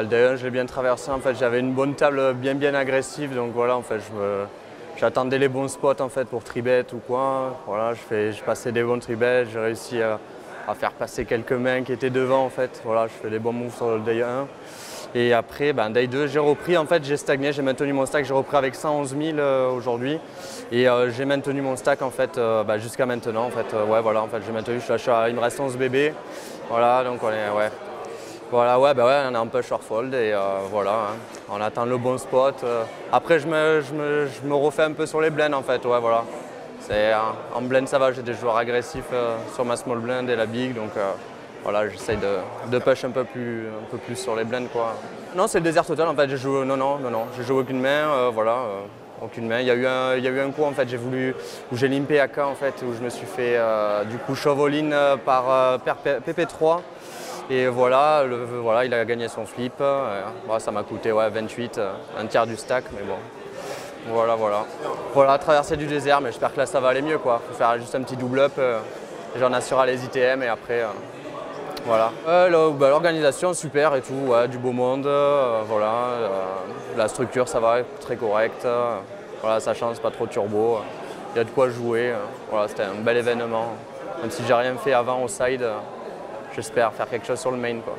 le day 1 je l'ai bien traversé en fait, j'avais une bonne table bien bien agressive donc voilà en fait j'attendais les bons spots en fait pour tribet ou quoi. Voilà, je, fais, je passais des bons tribets, j'ai réussi à, faire passer quelques mains qui étaient devant en fait. Voilà, je fais des bons moves sur le day 1. Et après, ben, day 2, j'ai repris, en fait, j'ai stagné, j'ai maintenu mon stack, j'ai repris avec 111 000 euh, aujourd'hui. Et euh, j'ai maintenu mon stack en fait euh, ben, jusqu'à maintenant. En fait, ouais, voilà, en fait, j'ai maintenu, je suis à, il me reste 11 bébés. Voilà, donc ouais, voilà, ouais, bah ouais, on est un peu shortfold et euh, voilà, hein. on attend le bon spot. Euh. Après, je me, je, me, refais un peu sur les blends en fait, ouais, voilà. C'est, en blend, ça va, j'ai des joueurs agressifs euh, sur ma small blend et la big, donc voilà, j'essaye de, de, push un peu, plus, un peu plus sur les blends, quoi. Non, c'est le désert total en fait, j'ai joué, non, non, non, non, j'ai joué aucune main, voilà. aucune main. Il y, a eu un, il y a eu un coup en fait, j'ai voulu, où j'ai limpé AK en fait, où je me suis fait du coup shove par PP3 et voilà, voilà, il a gagné son flip. Euh, ça m'a coûté ouais, 28, euh, un tiers du stack, mais bon. Voilà, voilà. Voilà, traverser du désert, mais j'espère que là ça va aller mieux. quoi. Faut faire juste un petit double up. Euh, j'en assurera les ITM et après. voilà. Bah, l'organisation, super et tout, du beau monde. voilà. la structure, ça va, très correct. voilà, ça change, pas trop turbo. Il y a de quoi jouer. voilà, c'était un bel événement. Même si j'ai rien fait avant au side, j'espère faire quelque chose sur le main. Quoi.